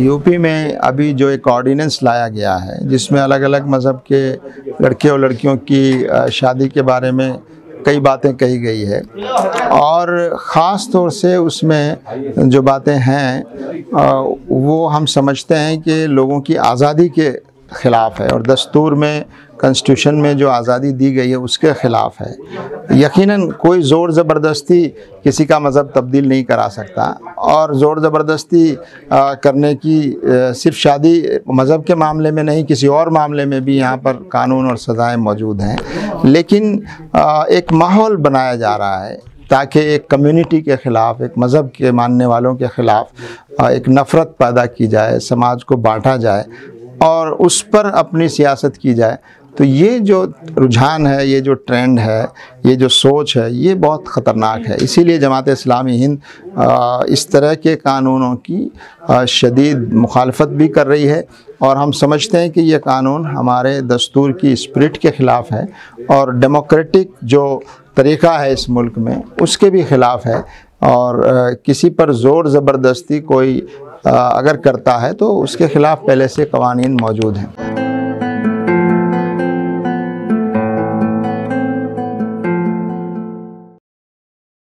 UP में अभी जो एक ऑर्डिनेंस लाया गया है, जिसमें अलग अलग मज़हब के लड़के और लड़कियों की शादी के बारे में कई बातें कही गई है। और ख़ास तौर से उसमें जो बातें हैं वो हम समझते हैं कि लोगों की आज़ादी के ख़िलाफ़ है और दस्तूर में कॉन्स्टिट्यूशन में जो आज़ादी दी गई है, उसके ख़िलाफ़ है। यकीनन कोई ज़ोर ज़बरदस्ती किसी का मज़हब तब्दील नहीं करा सकता और ज़ोर ज़बरदस्ती करने की सिर्फ़ शादी मज़हब के मामले में नहीं, किसी और मामले में भी यहाँ पर कानून और सज़ाएँ मौजूद हैं। लेकिन एक माहौल बनाया जा रहा है ताकि एक कम्युनिटी के ख़िलाफ़, एक मज़हब के मानने वालों के ख़िलाफ़ एक नफ़रत पैदा की जाए, समाज को बांटा जाए और उस पर अपनी सियासत की जाए। तो ये जो रुझान है, ये जो ट्रेंड है, ये जो सोच है, ये बहुत ख़तरनाक है। इसीलिए जमात इस्लामी हिंद इस तरह के कानूनों की शदीद मुखालफत भी कर रही है। और हम समझते हैं कि ये कानून हमारे दस्तूर की स्पिरिट के ख़िलाफ़ है और डेमोक्रेटिक जो तरीक़ा है इस मुल्क में, उसके भी ख़िलाफ़ है। और किसी पर ज़ोर ज़बरदस्ती कोई अगर करता है तो उसके ख़िलाफ़ पहले से कवानीन मौजूद हैं।